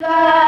Bye.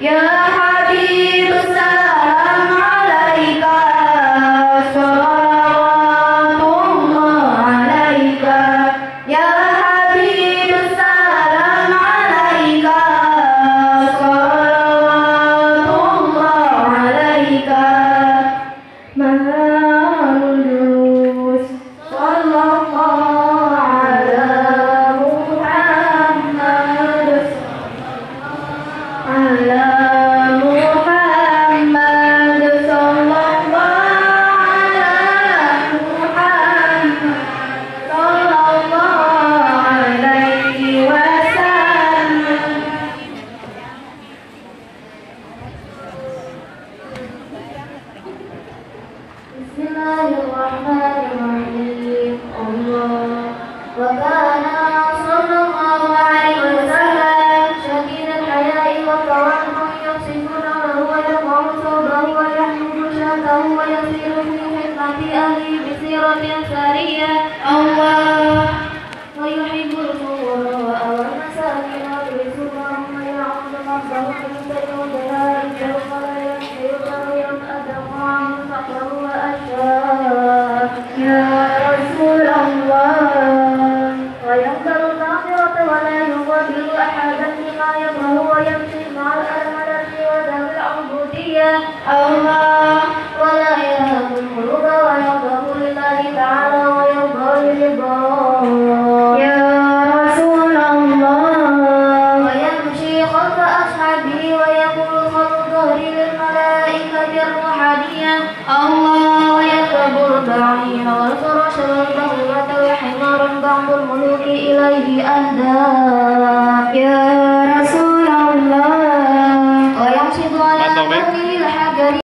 या الله الرحمن الرحيم في خدمة أهله بسيرة سارية الله. رسول الله. ويقبل الآخرة ولا يقابل أحدا بما يكره ويمشي مع الأرملة وذوي العبودية. الله ولا يهاب القلوب ويغضب لله تعالى ويرضى لرضاه يا رسول الله. ويمشي خلف أصحابه ويقول خلف ظهر للملائكة الروحانية. الله ويكبر الداعين والفرش والبغلة وحمار بعض الملوك إليه أهداه